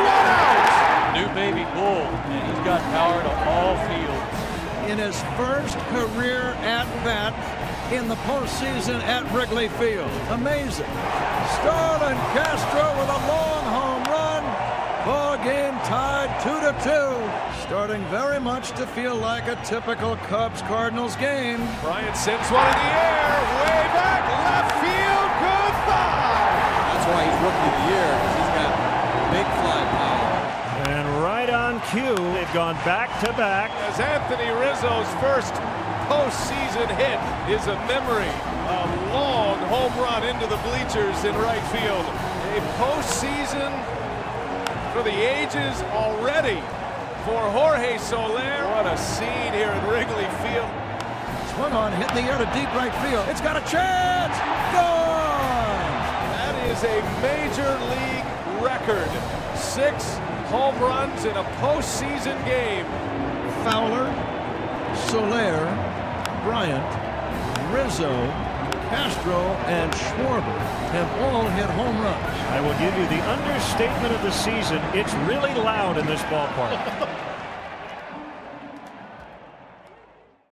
one. New baby bull, and he's got power to all fields. In his first career at bat in the postseason at Wrigley Field. Amazing. Starlin Castro with a long home run. Ball game tied 2 to 2. Starting very much to feel like a typical Cubs Cardinals game. Bryant sends one in the air, way back left field. Goodbye. That's why he's rookie of the year, because he's got big fly power. And right cue, they've gone back to back. As Anthony Rizzo's first postseason hit is a memory. A long home run into the bleachers in right field. A postseason for the ages already for Jorge Soler. What a scene here at Wrigley Field. Swung on, hit in the air to deep right field. It's got a chance. Gone. That is a major league record. Six home runs in a postseason game. Fowler, Soler, Bryant, Rizzo, Castro, and Schwarber have all hit home runs. I will give you the understatement of the season. It's really loud in this ballpark.